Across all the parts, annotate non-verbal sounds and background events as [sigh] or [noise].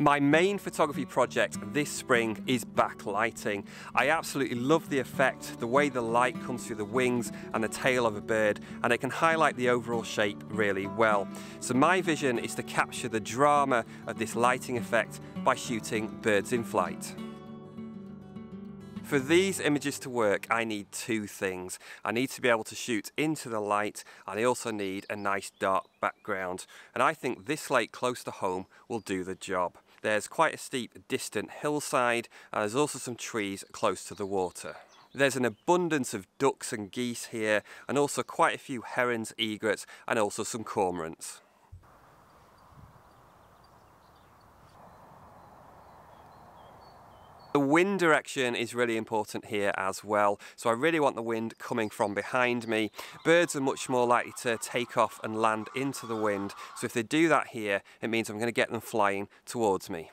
My main photography project this spring is backlighting. I absolutely love the effect, the way the light comes through the wings and the tail of a bird, and it can highlight the overall shape really well. So my vision is to capture the drama of this lighting effect by shooting birds in flight. For these images to work, I need two things. I need to be able to shoot into the light, and I also need a nice dark background. And I think this lake close to home will do the job. There's quite a steep distant hillside, and there's also some trees close to the water. There's an abundance of ducks and geese here, and also quite a few herons, egrets, and also some cormorants. The wind direction is really important here as well. So I really want the wind coming from behind me. Birds are much more likely to take off and land into the wind. So if they do that here, it means I'm going to get them flying towards me.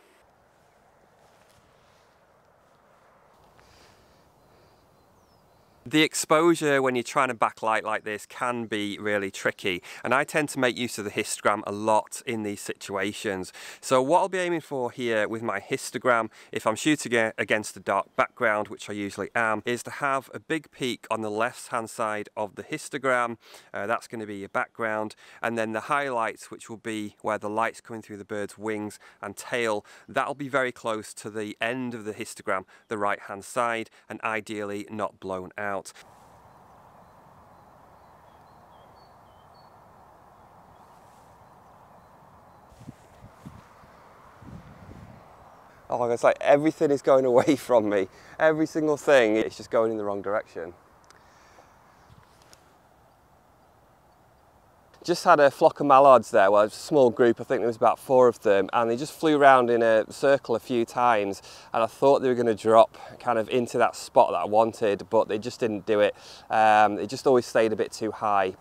The exposure when you're trying to backlight like this can be really tricky and I tend to make use of the histogram a lot in these situations. So what I'll be aiming for here with my histogram, if I'm shooting it against a dark background, which I usually am, is to have a big peak on the left hand side of the histogram. Uh, that's going to be your background and then the highlights which will be where the light's coming through the bird's wings and tail, that'll be very close to the end of the histogram, the right hand side and ideally not blown out out. Oh, it's like everything is going away [laughs] from me. Every single thing, it's just going in the wrong direction. Just had a flock of mallards there, well, a small group, I think there was about four of them, and they just flew around in a circle a few times, and I thought they were going to drop kind of into that spot that I wanted, but they just didn't do it. Um, they just always stayed a bit too high.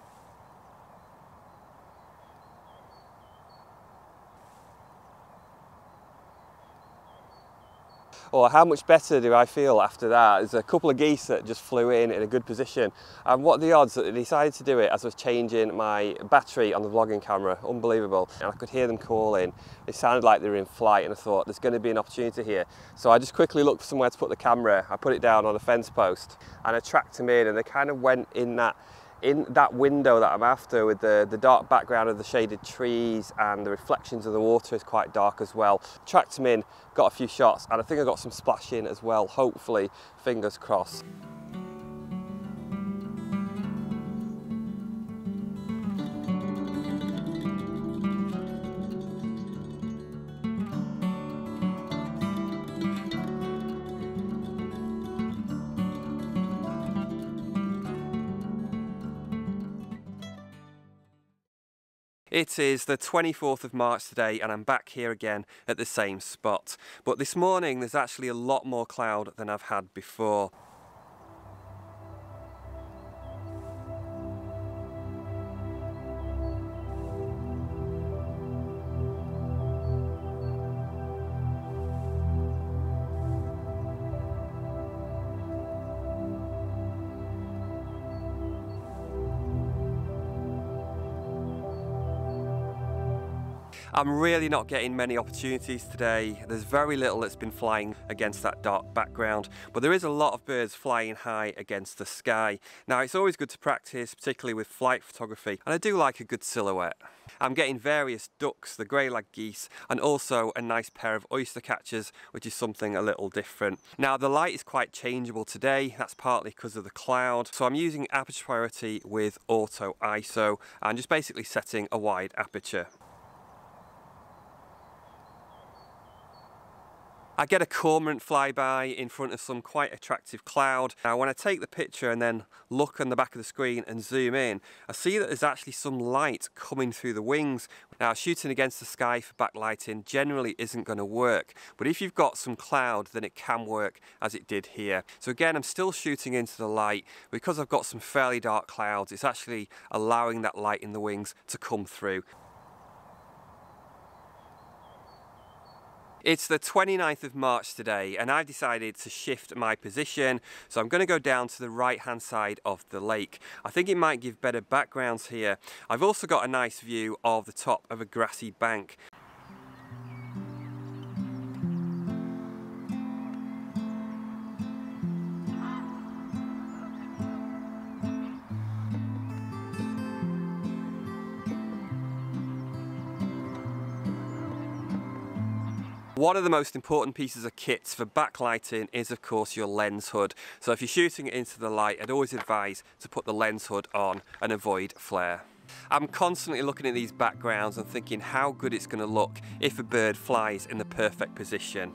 Or how much better do I feel after that? There's a couple of geese that just flew in in a good position. And what the odds that they decided to do it as I was changing my battery on the vlogging camera, unbelievable. And I could hear them calling. They sounded like they were in flight and I thought there's going to be an opportunity here. So I just quickly looked for somewhere to put the camera. I put it down on a fence post and I tracked them in and they kind of went in that in that window that I'm after with the, the dark background of the shaded trees and the reflections of the water is quite dark as well. Tracked them in, got a few shots and I think I got some splash in as well, hopefully, fingers crossed. It is the 24th of March today and I'm back here again at the same spot. But this morning there's actually a lot more cloud than I've had before. I'm really not getting many opportunities today. There's very little that's been flying against that dark background, but there is a lot of birds flying high against the sky. Now it's always good to practice, particularly with flight photography, and I do like a good silhouette. I'm getting various ducks, the grey-lag geese, and also a nice pair of oyster catchers, which is something a little different. Now the light is quite changeable today, that's partly because of the cloud, so I'm using aperture priority with auto ISO and just basically setting a wide aperture. I get a cormorant flyby in front of some quite attractive cloud. Now when I take the picture and then look on the back of the screen and zoom in, I see that there's actually some light coming through the wings. Now shooting against the sky for backlighting generally isn't going to work, but if you've got some cloud then it can work as it did here. So again I'm still shooting into the light. Because I've got some fairly dark clouds, it's actually allowing that light in the wings to come through. It's the 29th of March today and I've decided to shift my position so I'm going to go down to the right hand side of the lake. I think it might give better backgrounds here. I've also got a nice view of the top of a grassy bank One of the most important pieces of kits for backlighting is of course your lens hood. So if you're shooting into the light, I'd always advise to put the lens hood on and avoid flare. I'm constantly looking at these backgrounds and thinking how good it's going to look if a bird flies in the perfect position.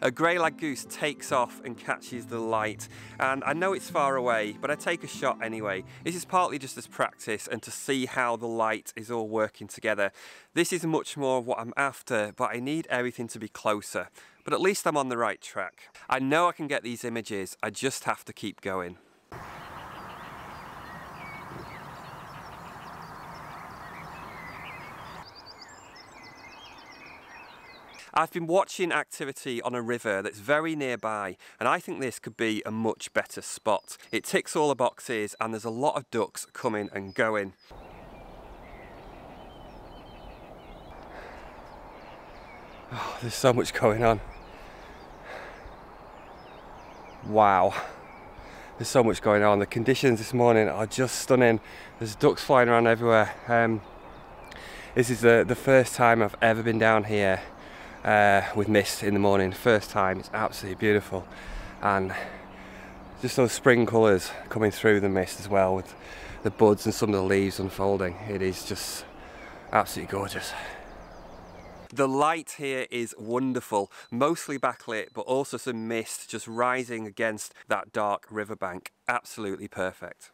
A grey lag goose takes off and catches the light and I know it's far away but I take a shot anyway. This is partly just as practice and to see how the light is all working together. This is much more of what I'm after but I need everything to be closer. But at least I'm on the right track. I know I can get these images, I just have to keep going. I've been watching activity on a river that's very nearby and I think this could be a much better spot. It ticks all the boxes and there's a lot of ducks coming and going. Oh, there's so much going on. Wow. There's so much going on. The conditions this morning are just stunning. There's ducks flying around everywhere. Um, this is the, the first time I've ever been down here uh, with mist in the morning. First time, it's absolutely beautiful. And just those spring colours coming through the mist as well with the buds and some of the leaves unfolding. It is just absolutely gorgeous. The light here is wonderful, mostly backlit, but also some mist just rising against that dark riverbank. Absolutely perfect.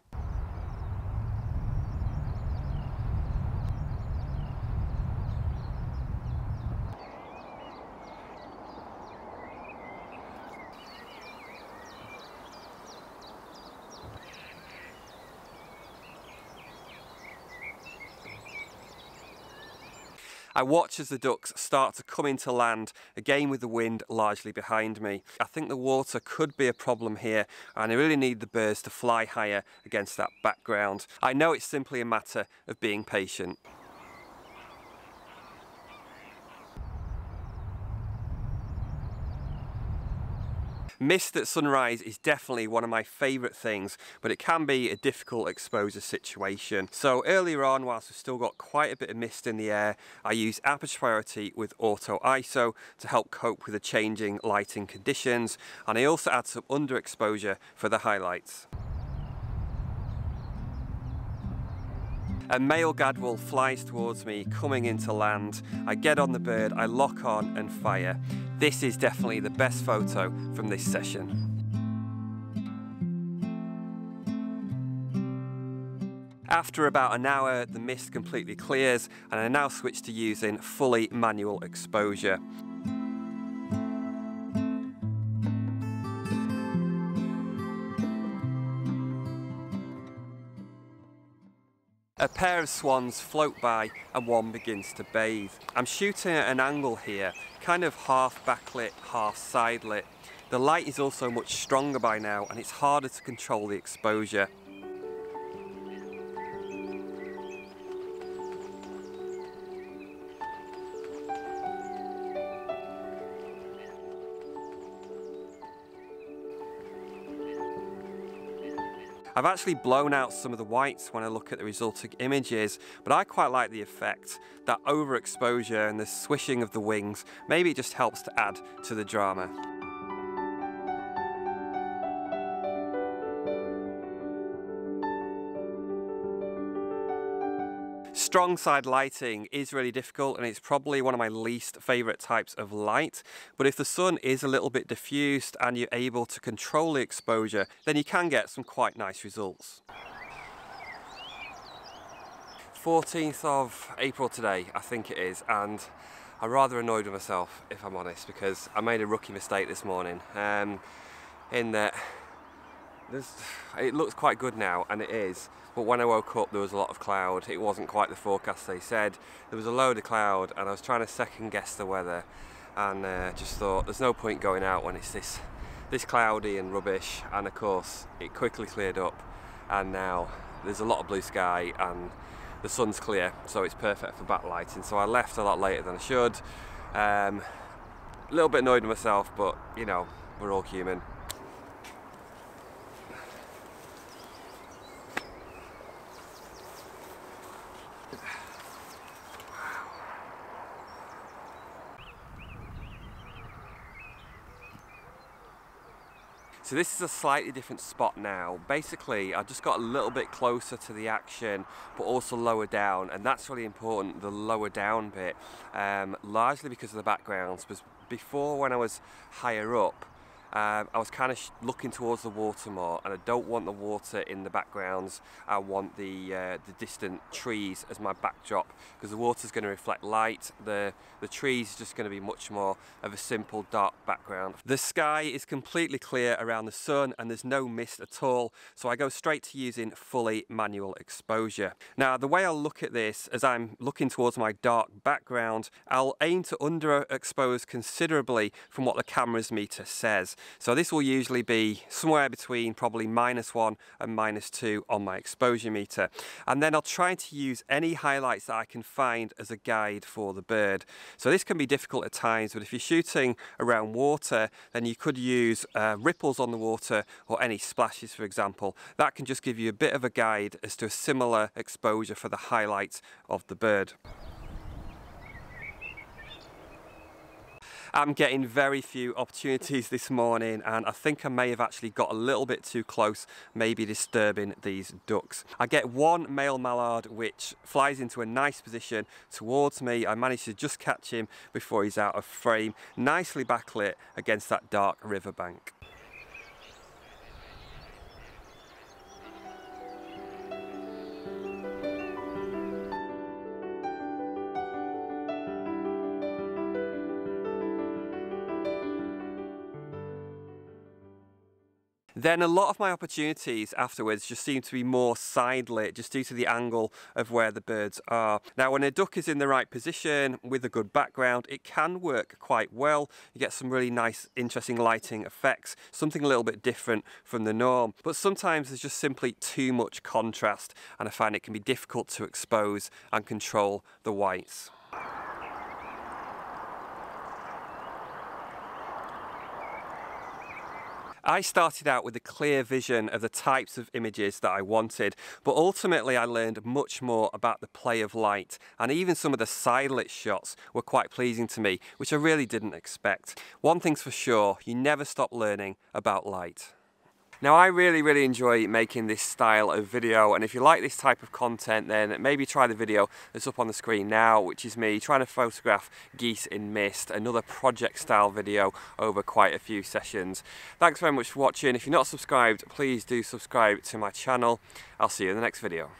I watch as the ducks start to come into land, again with the wind largely behind me. I think the water could be a problem here and I really need the birds to fly higher against that background. I know it's simply a matter of being patient. Mist at sunrise is definitely one of my favourite things, but it can be a difficult exposure situation. So earlier on, whilst we've still got quite a bit of mist in the air, I use aperture priority with auto ISO to help cope with the changing lighting conditions, and I also add some underexposure for the highlights. A male gadwall flies towards me, coming into land. I get on the bird, I lock on and fire. This is definitely the best photo from this session. After about an hour, the mist completely clears and I now switch to using fully manual exposure. A pair of swans float by and one begins to bathe. I'm shooting at an angle here, kind of half backlit, half side lit. The light is also much stronger by now and it's harder to control the exposure. I've actually blown out some of the whites when I look at the resulting images, but I quite like the effect. That overexposure and the swishing of the wings, maybe it just helps to add to the drama. Strong side lighting is really difficult and it's probably one of my least favorite types of light. But if the sun is a little bit diffused and you're able to control the exposure, then you can get some quite nice results. 14th of April today, I think it is, and I'm rather annoyed with myself, if I'm honest, because I made a rookie mistake this morning. Um, in that [sighs] it looks quite good now, and it is. But when I woke up, there was a lot of cloud. It wasn't quite the forecast they said. There was a load of cloud, and I was trying to second guess the weather, and uh, just thought there's no point going out when it's this this cloudy and rubbish. And of course, it quickly cleared up, and now there's a lot of blue sky and the sun's clear, so it's perfect for backlighting. So I left a lot later than I should. Um, a little bit annoyed with myself, but you know, we're all human. So this is a slightly different spot now. Basically, I just got a little bit closer to the action, but also lower down, and that's really important, the lower down bit, um, largely because of the backgrounds, because before when I was higher up, um, I was kind of looking towards the water more and I don't want the water in the backgrounds. I want the uh, the distant trees as my backdrop because the water is going to reflect light. The the trees just going to be much more of a simple dark background. The sky is completely clear around the sun and there's no mist at all so I go straight to using fully manual exposure. Now the way I'll look at this as I'm looking towards my dark background I'll aim to underexpose considerably from what the camera's meter says so this will usually be somewhere between probably minus one and minus two on my exposure meter. And then I'll try to use any highlights that I can find as a guide for the bird. So this can be difficult at times, but if you're shooting around water, then you could use uh, ripples on the water or any splashes, for example. That can just give you a bit of a guide as to a similar exposure for the highlights of the bird. I'm getting very few opportunities this morning and I think I may have actually got a little bit too close, maybe disturbing these ducks. I get one male mallard which flies into a nice position towards me. I manage to just catch him before he's out of frame, nicely backlit against that dark riverbank. Then a lot of my opportunities afterwards just seem to be more side lit, just due to the angle of where the birds are. Now when a duck is in the right position with a good background, it can work quite well. You get some really nice, interesting lighting effects, something a little bit different from the norm. But sometimes there's just simply too much contrast and I find it can be difficult to expose and control the whites. I started out with a clear vision of the types of images that I wanted, but ultimately I learned much more about the play of light, and even some of the side-lit shots were quite pleasing to me, which I really didn't expect. One thing's for sure, you never stop learning about light. Now I really, really enjoy making this style of video and if you like this type of content then maybe try the video that's up on the screen now which is me trying to photograph geese in mist, another project style video over quite a few sessions. Thanks very much for watching. If you're not subscribed, please do subscribe to my channel. I'll see you in the next video.